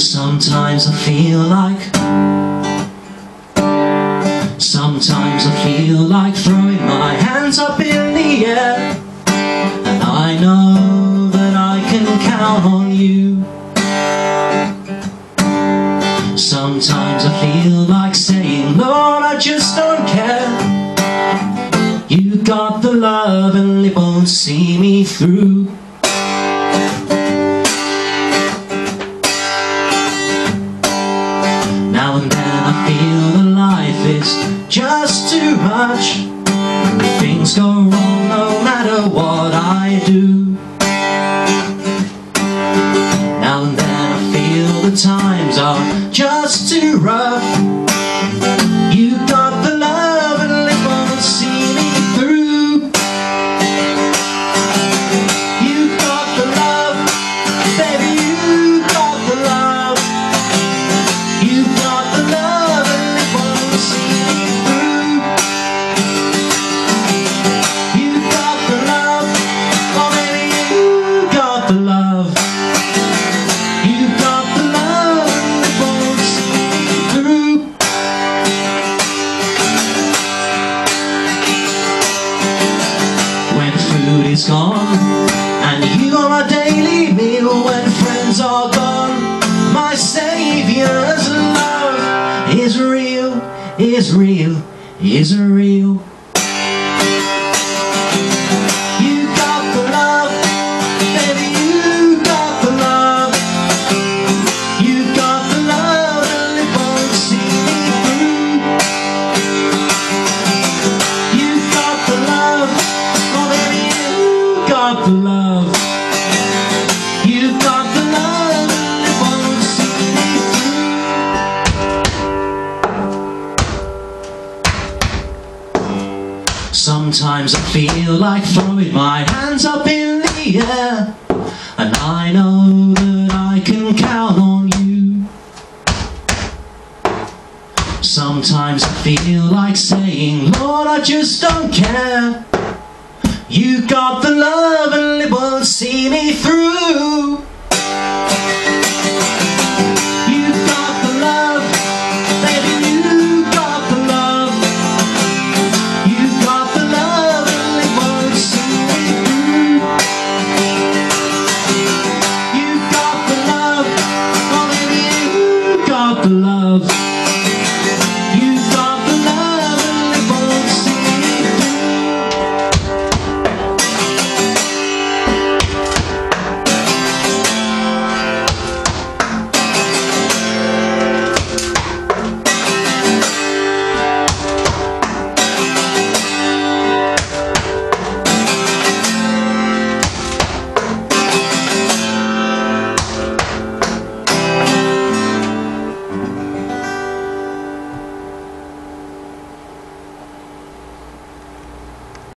Sometimes I feel like Sometimes I feel like throwing my hands up in the air. And I know that I can count on you. Sometimes I feel like saying Lord I just don't care. You got the love and it won't see me through feel that life is just too much. Things go wrong no matter what I do. Now and then I feel the times are just too rough is gone and you are my daily meal, when friends are gone, my savior's love is real, is real, is real. The love. You the love won't see me through. Sometimes I feel like throwing my hands up in the air And I know that I can count on you Sometimes I feel like saying Lord I just don't care You got the love see me through